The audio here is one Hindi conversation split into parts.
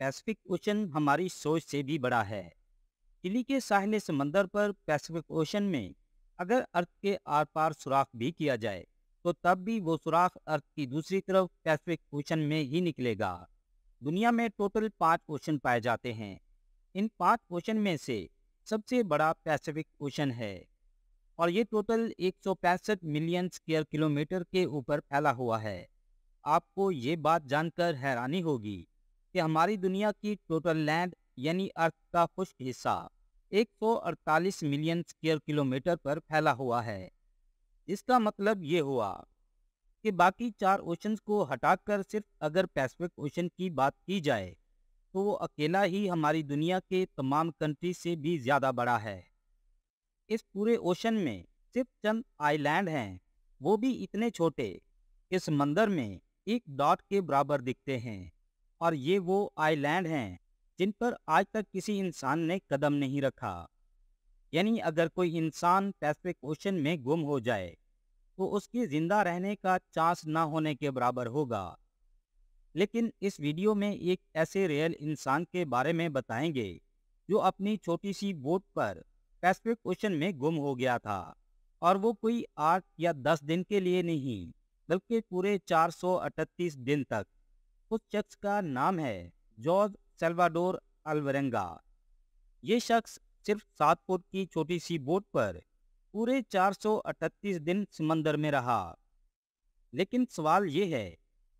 पैसिफिक ओशन हमारी सोच से भी बड़ा है। चिली के साहिल समंदर पर पैसिफिक ओशन में अगर अर्थ के आर पार सुराख भी किया जाए तो तब भी वो सुराख अर्थ की दूसरी तरफ़ पैसिफिक ओशन में ही निकलेगा। दुनिया में टोटल पाँच ओशन पाए जाते हैं। इन पाँच ओशन में से सबसे बड़ा पैसिफिक ओशन है और ये टोटल एक सौ पैंसठ मिलियन स्क्वायर किलोमीटर के ऊपर फैला हुआ है। आपको ये बात जानकर हैरानी होगी कि हमारी दुनिया की टोटल लैंड यानी अर्थ का खुश्क हिस्सा 148 मिलियन स्क्वायर किलोमीटर पर फैला हुआ है। इसका मतलब ये हुआ कि बाकी चार ओशंस को हटाकर सिर्फ़ अगर पैसिफिक ओशन की बात की जाए तो वो अकेला ही हमारी दुनिया के तमाम कंट्री से भी ज़्यादा बड़ा है। इस पूरे ओशन में सिर्फ़ चंद आइलैंड हैं, वो भी इतने छोटे कि समंदर में एक डॉट के बराबर दिखते हैं। और ये वो आइलैंड हैं, जिन पर आज तक किसी इंसान ने कदम नहीं रखा। यानी अगर कोई इंसान पैसिफिक ओशन में गुम हो जाए तो उसके ज़िंदा रहने का चांस ना होने के बराबर होगा। लेकिन इस वीडियो में एक ऐसे रियल इंसान के बारे में बताएँगे, जो अपनी छोटी सी बोट पर पैसिफिक ओशन में गुम हो गया था। और वो कोई आठ या दस दिन के लिए नहीं, बल्कि पूरे 438 दिन तक। उस शख्स का नाम है, जॉर्ज सेल्वाडोर अल्वरेंगा। ये शख्स सिर्फ़ सात फुट की छोटी सी बोट पर पूरे 438 दिन समंदर में रहा। लेकिन सवाल ये है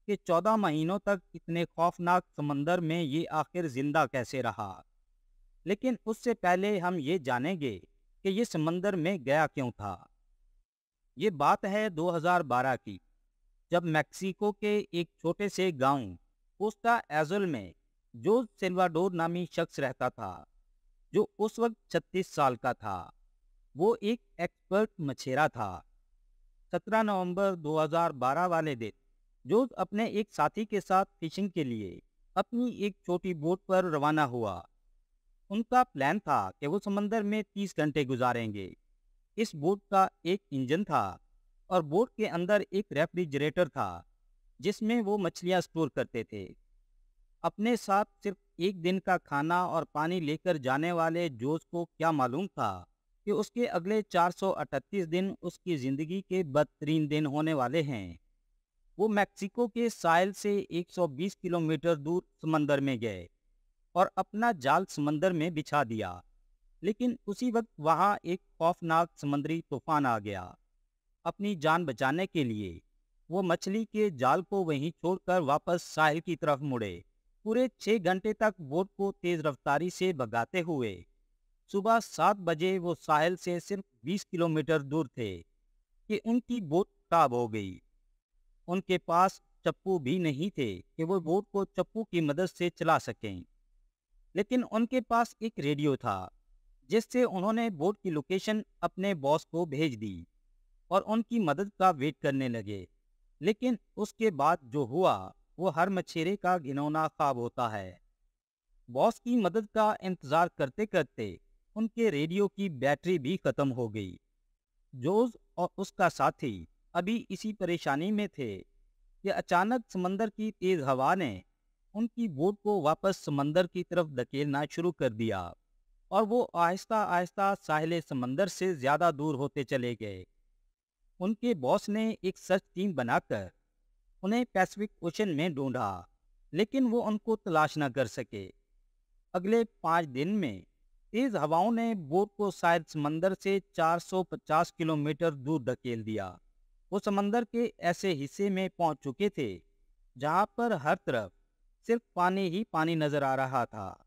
कि 14 महीनों तक इतने खौफनाक समंदर में ये आखिर ज़िंदा कैसे रहा? लेकिन उससे पहले हम ये जानेंगे कि ये समंदर में गया क्यों था। ये बात है 2012 की। जब मैक्सिको के एक छोटे से गाँव, कोस्टा एजल में जो सेल्वाडोर नामी शख्स रहता था, जो उस वक्त 36 साल का था, वो एक एक्सपर्ट मछेरा था। 17 नवंबर 2012 वाले दिन, जो अपने एक साथी के साथ फिशिंग के लिए अपनी एक छोटी बोट पर रवाना हुआ। उनका प्लान था कि वो समंदर में 30 घंटे गुजारेंगे। इस बोट का एक इंजन था। और बोट के अंदर एक रेफ्रिजरेटर था, जिसमें वो मछलियाँ स्टोर करते थे। अपने साथ सिर्फ़ एक दिन का खाना और पानी लेकर जाने वाले जोश को क्या मालूम था कि उसके अगले 438 दिन उसकी ज़िंदगी के बदतरीन दिन होने वाले हैं। वो मैक्सिको के साइल से 120 किलोमीटर दूर समंदर में गए और अपना जाल समंदर में बिछा दिया, लेकिन उसी वक्त वहाँ एक खौफनाक समंदरी तूफ़ान आ गया। अपनी जान बचाने के लिए। वो मछली के जाल को वहीं छोड़कर वापस साहिल की तरफ़ मुड़े। पूरे छह घंटे तक बोट को तेज रफ्तारी से भगाते हुए। सुबह सात बजे वो साहिल से सिर्फ़ बीस किलोमीटर दूर थे कि उनकी बोट खराब हो गई। उनके पास चप्पू भी नहीं थे कि वो बोट को चप्पू की मदद से चला सकें। लेकिन उनके पास एक रेडियो था, जिससे उन्होंने बोट की लोकेशन अपने बॉस को भेज दी। और उनकी मदद का वेट करने लगे। लेकिन उसके बाद जो हुआ, वो हर मछेरे का घिनौना ख्वाब होता है। बॉस की मदद का इंतज़ार करते करते उनके रेडियो की बैटरी भी ख़त्म हो गई। जोज और उसका साथी अभी इसी परेशानी में थे कि अचानक समंदर की तेज़ हवा ने उनकी बोट को वापस समंदर की तरफ़ धकेलना शुरू कर दिया और वो आहिस्ता आहिस्ता साहिल समंदर से ज़्यादा दूर होते चले गए। उनके बॉस ने एक सर्च टीम बनाकर उन्हें पैसिफिक ओशन में ढूंढा, लेकिन वो उनको तलाश न कर सके। अगले पाँच दिन में तेज हवाओं ने बोट को शायद समंदर से 450 किलोमीटर दूर धकेल दिया। वो समंदर के ऐसे हिस्से में पहुँच चुके थे, जहाँ पर हर तरफ़ सिर्फ़ पानी ही पानी नज़र आ रहा था।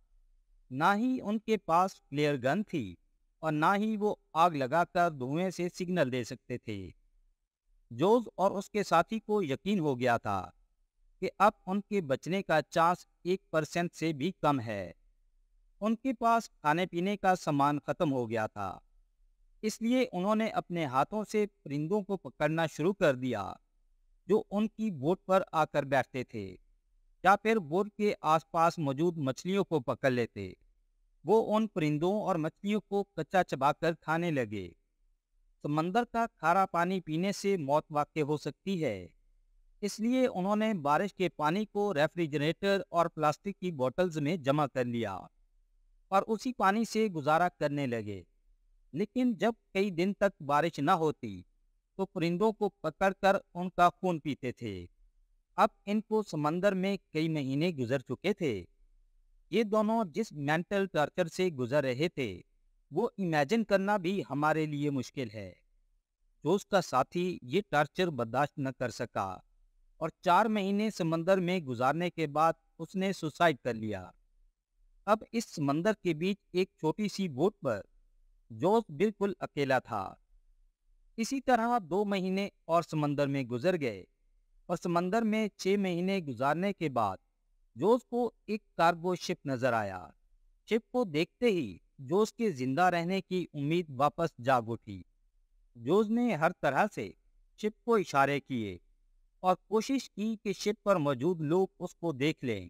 ना ही उनके पास फ्लेयर गन थी और ना ही वो आग लगाकर धुएँ से सिग्नल दे सकते थे। जोज और उसके साथी को यकीन हो गया था कि अब उनके बचने का चांस एक परसेंट से भी कम है। उनके पास खाने पीने का सामान खत्म हो गया था, इसलिए उन्होंने अपने हाथों से परिंदों को पकड़ना शुरू कर दिया, जो उनकी बोट पर आकर बैठते थे या फिर बोट के आसपास मौजूद मछलियों को पकड़ लेते। वो उन परिंदों और मछलियों को कच्चा चबाकर खाने लगे। समंदर का खारा पानी पीने से मौत वाक़ हो सकती है। इसलिए उन्होंने बारिश के पानी को रेफ्रिजरेटर और प्लास्टिक की बोतल्स में जमा कर लिया और उसी पानी से गुजारा करने लगे। लेकिन जब कई दिन तक बारिश न होती तो परिंदों को पकड़कर उनका खून पीते थे। अब इनको समंदर में कई महीने गुजर चुके थे। ये दोनों जिस मेंटल टॉर्चर से गुजर रहे थे वो इमेजिन करना भी हमारे लिए मुश्किल है। जो उसका साथी ये टॉर्चर बर्दाश्त न कर सका और चार महीने समंदर में गुजारने के बाद उसने सुसाइड कर लिया। अब इस समंदर के बीच एक छोटी सी बोट पर जोश बिल्कुल अकेला था। इसी तरह दो महीने और समंदर में गुजर गए और समंदर में छह महीने गुजारने के बाद जोश को एक कार्गो शिप नज़र आया। शिप को देखते ही जोश के ज़िंदा रहने की उम्मीद वापस जाग उठी। जोश ने हर तरह से शिप को इशारे किए और कोशिश की कि शिप पर मौजूद लोग उसको देख लें,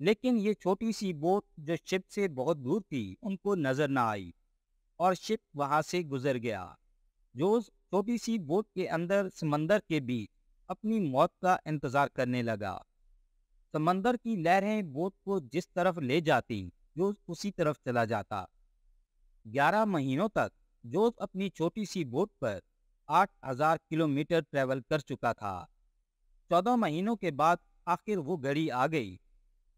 लेकिन ये छोटी सी बोट जो शिप से बहुत दूर थी, उनको नज़र ना आई और शिप वहाँ से गुजर गया। जोश छोटी सी बोट के अंदर समंदर के बीच अपनी मौत का इंतज़ार करने लगा। समंदर की लहरें बोट को जिस तरफ़ ले जाती जोश उसी तरफ़ चला जाता। ग्यारह महीनों तक जोश अपनी छोटी सी बोट पर आठ हज़ार किलोमीटर ट्रेवल कर चुका था। चौदह महीनों के बाद आखिर वो घड़ी आ गई,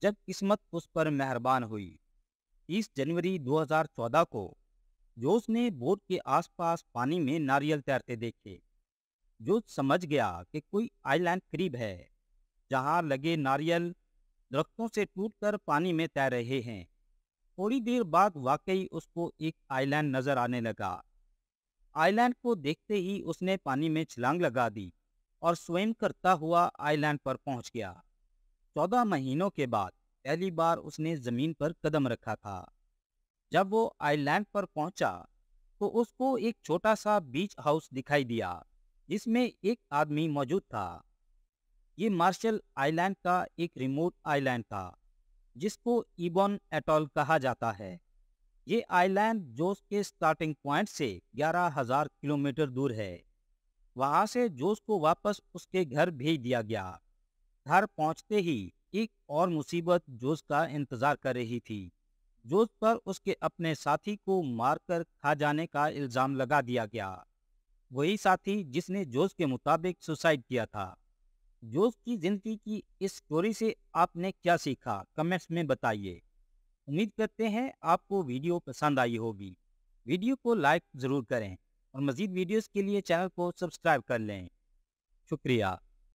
जब किस्मत उस पर मेहरबान हुई। 30 जनवरी 2014 को जोश ने बोट के आसपास पानी में नारियल तैरते देखे। जोश समझ गया कि कोई आइलैंड करीब है, जहाँ लगे नारियल दरख्तों से टूटकर पानी में तैर रहे हैं। थोड़ी देर बाद वाकई उसको एक आइलैंड नज़र आने लगा। आइलैंड को देखते ही उसने पानी में छलांग लगा दी और स्वयं करता हुआ आइलैंड पर पहुँच गया। चौदह महीनों के बाद पहली बार उसने ज़मीन पर कदम रखा था। जब वो आइलैंड पर पहुँचा तो उसको एक छोटा सा बीच हाउस दिखाई दिया, जिसमें एक आदमी मौजूद था। ये मार्शल आइलैंड का एक रिमोट आइलैंड था। जिसको इबॉन एटॉल कहा जाता है। ये आइलैंड जोस के स्टार्टिंग पॉइंट से 11,000 किलोमीटर दूर है। वहाँ से जोस को वापस उसके घर भेज दिया गया। घर पहुँचते ही एक और मुसीबत जोस का इंतज़ार कर रही थी। जोस पर उसके अपने साथी को मारकर खा जाने का इल्ज़ाम लगा दिया गया। वही साथी जिसने जोस के मुताबिक सुसाइड किया था। जोस की ज़िंदगी की इस स्टोरी से आपने क्या सीखा? कमेंट्स में बताइए। उम्मीद करते हैं आपको वीडियो पसंद आई होगी। वीडियो को लाइक ज़रूर करें और मज़ीद वीडियोस के लिए चैनल को सब्सक्राइब कर लें। शुक्रिया।